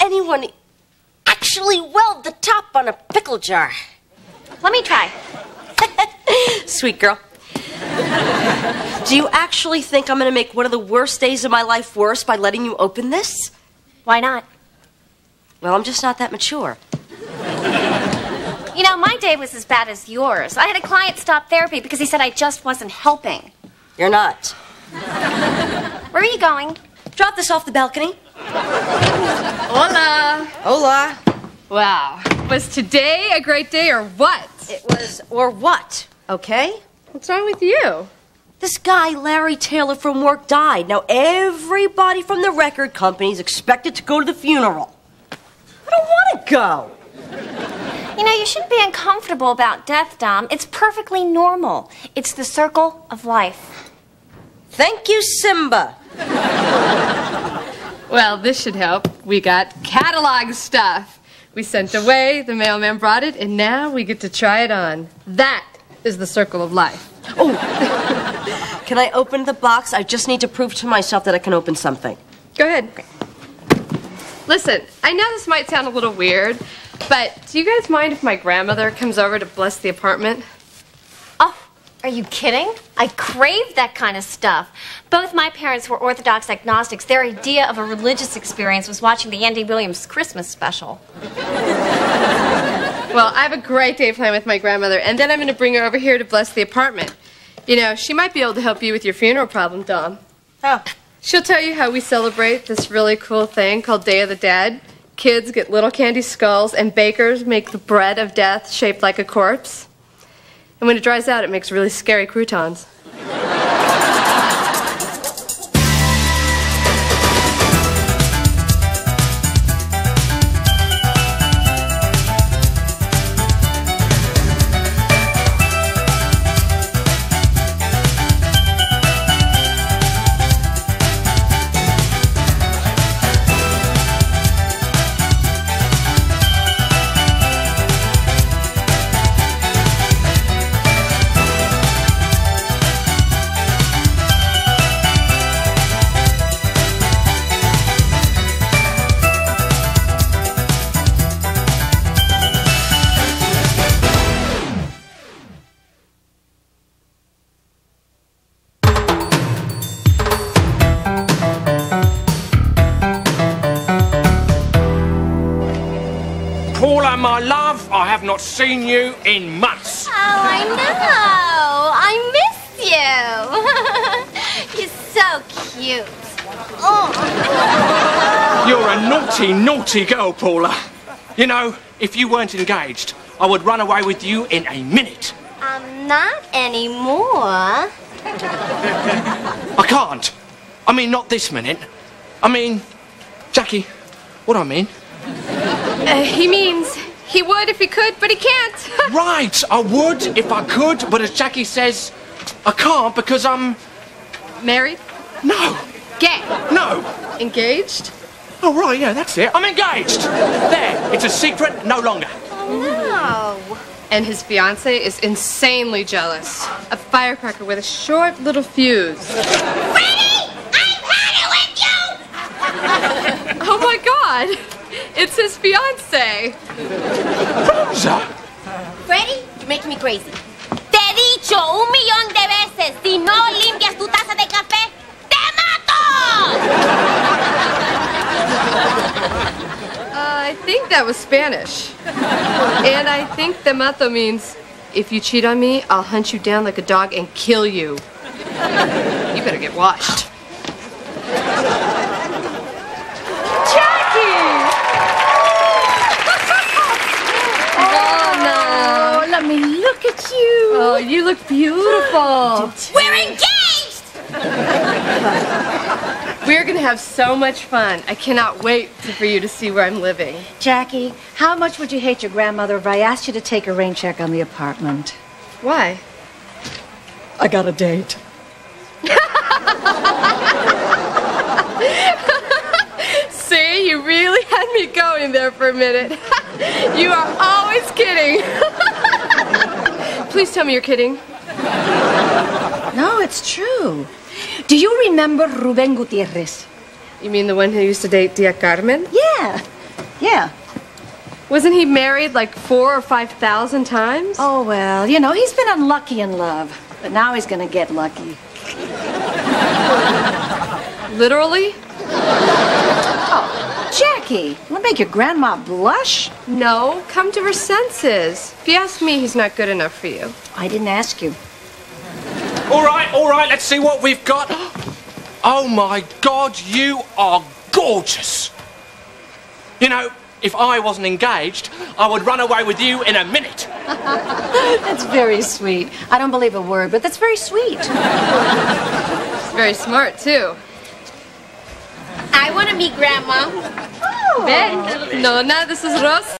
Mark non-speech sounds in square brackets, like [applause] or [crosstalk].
anyone actually weld the top on a pickle jar? Let me try. [laughs] Sweet girl. Do you actually think I'm going to make one of the worst days of my life worse by letting you open this? Why not? Well, I'm just not that mature. You know, my day was as bad as yours. I had a client stop therapy because he said I just wasn't helping. You're not. Where are you going? Drop this off the balcony. Hola. Hola. Wow. Was today a great day or what? It was, or what, okay? What's wrong with you? This guy, Larry Taylor from work, died. Now everybody from the record company is expected to go to the funeral. I don't want to go. You know, you shouldn't be uncomfortable about death, Dom. It's perfectly normal. It's the circle of life. Thank you, Simba. Well, this should help. We got catalog stuff. We sent away, the mailman brought it, and now we get to try it on. That is the circle of life. Oh! [laughs] can I open the box? I just need to prove to myself that I can open something. Go ahead. Listen, I know this might sound a little weird, but do you guys mind if my grandmother comes over to bless the apartment? Are you kidding? I crave that kind of stuff. Both my parents were Orthodox agnostics. Their idea of a religious experience was watching the Andy Williams Christmas special. Well, I have a great day planned with my grandmother, and then I'm going to bring her over here to bless the apartment. You know, she might be able to help you with your funeral problem, Dom. Oh. She'll tell you how we celebrate this really cool thing called Day of the Dead. Kids get little candy skulls, and bakers make the bread of death shaped like a corpse. And when it dries out, it makes really scary croutons. My love, I have not seen you in months. Oh, I know. I miss you. [laughs] You're so cute. Oh. You're a naughty, naughty girl, Paula. You know, if you weren't engaged, I would run away with you in a minute. I'm not anymore. I can't. I mean, not this minute. I mean, Jackie, what do I mean? Uh, he means he would if he could, but he can't. [laughs] Right, I would if I could, but as Jackie says, I can't because I'm. Married? No, Gay? no. Engaged? Oh, right, yeah, that's it. I'm engaged. There, it's a secret no longer. Oh, no. And his fiance is insanely jealous. A firecracker with a short little fuse. Freddie! I've had it with you! [laughs] Oh my god! It's his fiance. Rosa! Freddie, you're making me crazy. Te he dicho un millón de veces, si no limpias tu taza de café, te mato! Uh, I think that was Spanish. and I think the mato means if you cheat on me, I'll hunt you down like a dog and kill you. You better get washed. Jackie! oh, Oh, let me look at you. Oh, you look beautiful. [gasps] We're engaged! [laughs] We're gonna have so much fun. I cannot wait to- for you to see where I'm living. Jackie, how much would you hate your grandmother if I asked you to take a rain check on the apartment? Why? I got a date. [laughs] See, you really had me going there for a minute. [laughs] you are always kidding. Please tell me you're kidding. No, it's true. Do you remember Ruben Gutierrez? You mean the one who used to date Tía Carmen? Yeah. Yeah. Wasn't he married like four or five thousand times? Oh, well, you know, he's been unlucky in love. But now he's gonna get lucky. Literally? Jackie, will make your grandma blush? No, come to her senses. If you ask me, he's not good enough for you. I didn't ask you. All right, all right, let's see what we've got. Oh my God, you are gorgeous. You know, if I wasn't engaged, I would run away with you in a minute. [laughs] That's very sweet. I don't believe a word, but that's very sweet. He's very smart, too. I want to meet Grandma. Oh. Ven, Nona, this is Rosa.